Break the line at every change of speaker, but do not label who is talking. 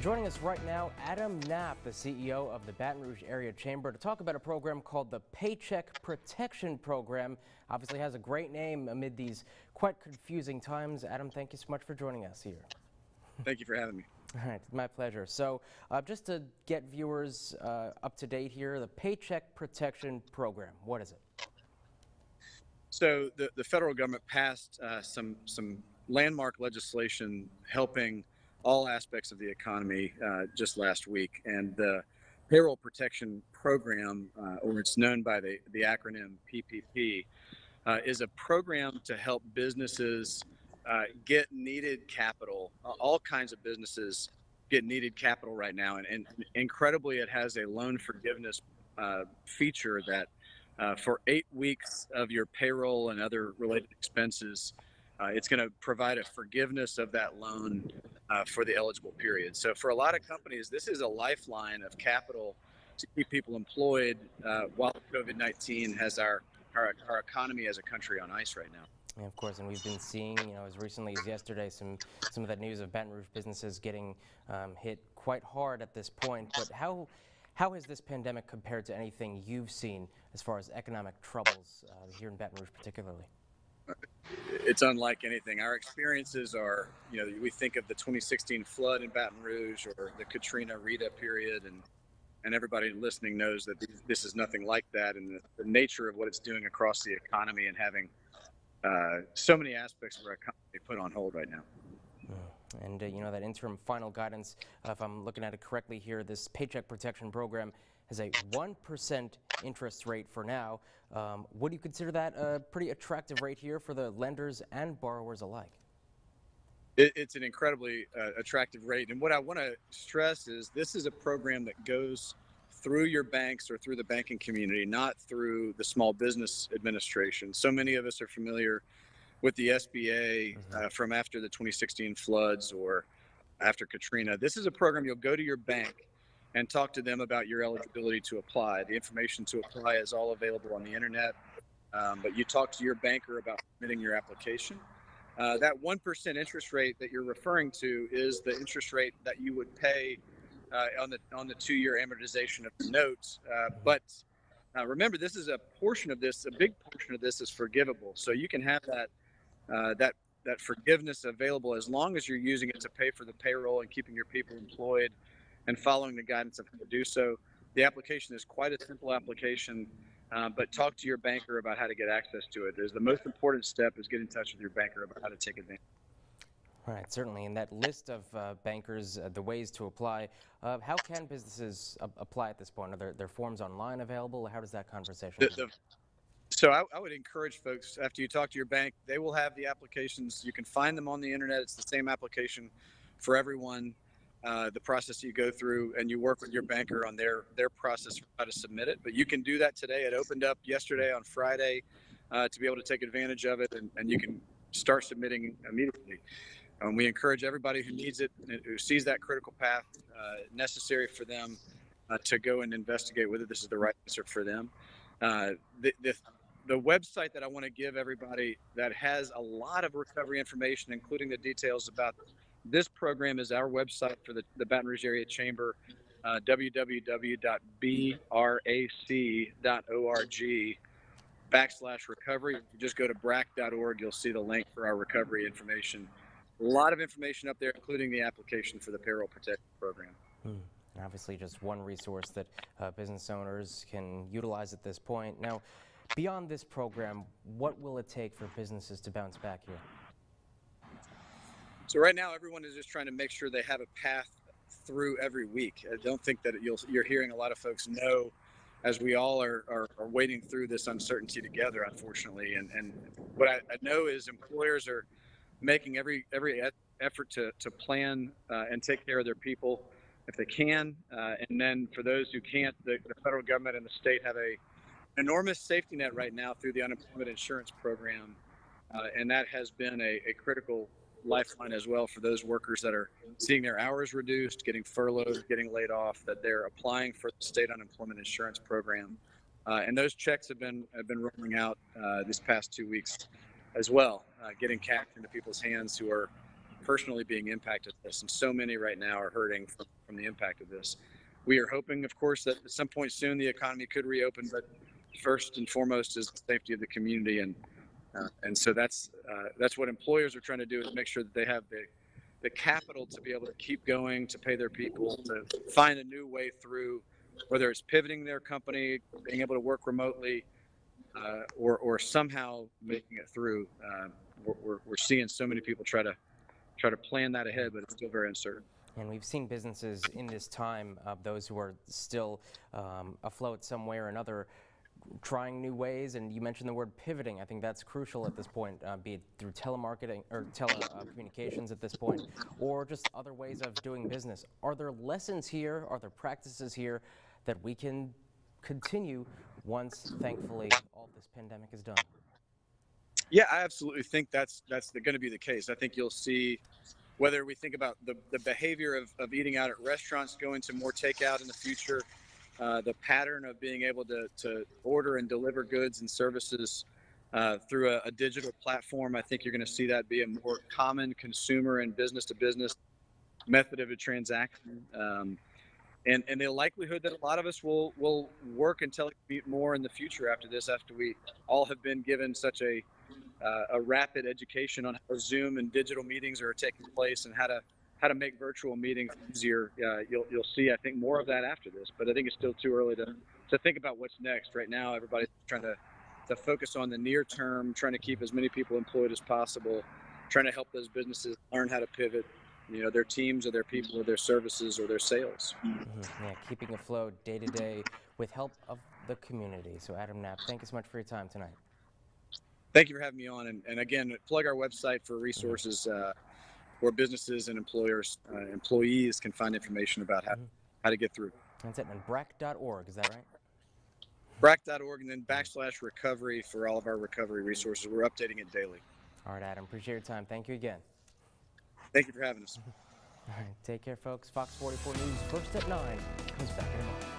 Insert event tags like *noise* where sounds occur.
Joining us right now, Adam Knapp, the CEO of the Baton Rouge Area Chamber, to talk about a program called the Paycheck Protection Program. Obviously has a great name amid these quite confusing times. Adam, thank you so much for joining us here.
Thank you for having me.
All right, my pleasure. So uh, just to get viewers uh, up to date here, the Paycheck Protection Program, what is it?
So the, the federal government passed uh, some, some landmark legislation helping all aspects of the economy uh, just last week. And the Payroll Protection Program, uh, or it's known by the, the acronym PPP, uh, is a program to help businesses uh, get needed capital. all kinds of businesses get needed capital right now. And, and incredibly, it has a loan forgiveness uh, feature that uh, for eight weeks of your payroll and other related expenses, uh, it's going to provide a forgiveness of that loan uh, for the eligible period. So for a lot of companies, this is a lifeline of capital to keep people employed uh, while COVID-19 has our, our, our economy as a country on ice right now.
Of course, and we've been seeing, you know, as recently as yesterday, some some of that news of Baton Rouge businesses getting um, hit quite hard at this point. But how how has this pandemic compared to anything you've seen as far as economic troubles uh, here in Baton Rouge, particularly?
It's unlike anything. Our experiences are, you know, we think of the 2016 flood in Baton Rouge or the Katrina Rita period, and and everybody listening knows that this is nothing like that. And the, the nature of what it's doing across the economy and having uh, so many aspects of our economy put on hold right now.
And uh, you know that interim final guidance, uh, if I'm looking at it correctly here, this Paycheck Protection Program has a 1% interest rate for now. Um, would you consider that a pretty attractive rate here for the lenders and borrowers alike?
It, it's an incredibly uh, attractive rate. And what I want to stress is this is a program that goes through your banks or through the banking community, not through the Small Business Administration. So many of us are familiar with the SBA mm-hmm. uh, from after the 2016 floods or after Katrina. This is a program you'll go to your bank and talk to them about your eligibility to apply. The information to apply is all available on the internet, um, but you talk to your banker about submitting your application. Uh, that 1% interest rate that you're referring to is the interest rate that you would pay uh, on the on the two-year amortization of the notes. Uh, but uh, remember, this is a portion of this. A big portion of this is forgivable, so you can have that uh, that that forgiveness available as long as you're using it to pay for the payroll and keeping your people employed and following the guidance of how to do so. The application is quite a simple application, uh, but talk to your banker about how to get access to it. There's the most important step is get in touch with your banker about how to take advantage.
All right, certainly. And that list of uh, bankers, uh, the ways to apply, uh, how can businesses apply at this point? Are there, there, forms online available? How does that conversation the, the,
So I, I, would encourage folks, after you talk to your bank, they will have the applications. You can find them on the internet. It's the same application for everyone uh, the process you go through and you work with your banker on their their process for how to submit it. But you can do that today. It opened up yesterday on Friday uh, to be able to take advantage of it, and, and you can start submitting immediately. Um, we encourage everybody who needs it, who sees that critical path uh, necessary for them, uh, to go and investigate whether this is the right answer for them. Uh, the, the the website that I want to give everybody that has a lot of recovery information, including the details about this program is our website for the, the Baton Rouge Area Chamber, uh, www.brac.org backslash recovery. If you just go to brac.org, you'll see the link for our recovery information. A lot of information up there, including the application for the payroll protection program.
Hmm. Obviously, just one resource that uh, business owners can utilize at this point. Now, beyond this program, what will it take for businesses to bounce back here?
So right now, everyone is just trying to make sure they have a path through every week. I don't think that you'll, you're hearing a lot of folks know as we all are, are, are wading through this uncertainty together, unfortunately. And, and what I, I know is employers are making every every effort to, to plan uh, and take care of their people if they can. Uh, and then for those who can't, the, the, federal government and the state have a enormous safety net right now through the unemployment insurance program. Uh, and that has been a, a critical lifeline as well for those workers that are seeing their hours reduced, getting furloughed, getting laid off, that they're applying for the state unemployment insurance program. Uh, and those checks have been have been rolling out uh, this past two weeks as well, uh, getting cash into people's hands who are personally being impacted this, and so many right now are hurting from, from the impact of this. We are hoping, of course, that at some point soon the economy could reopen, but first and foremost is the safety of the community, and uh, and so that's uh, that's what employers are trying to do is make sure that they have the the capital to be able to keep going, to pay their people, to find a new way through, whether it's pivoting their company, being able to work remotely, uh, or or somehow making it through. We're, we're, we're seeing so many people try to try to plan that ahead, but it's still very uncertain.
And we've seen businesses in this time, of those who are still um, afloat some way or another, trying new ways. And you mentioned the word pivoting. I think that's crucial at this point, uh, be it through telemarketing or telecommunications at this point, or just other ways of doing business. Are there lessons here? Are there practices here that we can continue once, thankfully, all this pandemic is done?
Yeah, I absolutely think that's that's going to be the case. I think you'll see whether we think about the, the behavior of, of eating out at restaurants going to more takeout in the future, uh, the pattern of being able to, to order and deliver goods and services uh, through a, a, digital platform. I think you're going to see that be a more common consumer and business to business method of a transaction. Um, and, and the likelihood that a lot of us will, will work and telecommute more in the future after this, after we all have been given such a uh, a rapid education on how Zoom and digital meetings are taking place and how to how to make virtual meetings easier. Uh, you'll you'll see, I think, more of that after this. But I think it's still too early to to think about what's next. Right now, everybody's trying to to focus on the near term, trying to keep as many people employed as possible, trying to help those businesses learn how to pivot. You know, their teams or their people or their services or their sales.
Mm-hmm. Yeah, keeping afloat day to day with help of the community. So, Adam Knapp, thank you so much for your time tonight.
Thank you for having me on. And, and again, plug our website for resources uh, where businesses and employers, uh, employees can find information about how, mm-hmm. how to get through.
That's it. And brac.org, is that right?
brac.org and then backslash recovery for all of our recovery resources. We're updating it daily.
All right, Adam. Appreciate your time. Thank you again.
Thank you for having us. *laughs*
All right. Take care, folks. Fox 44 News, first at 9, comes back in a moment.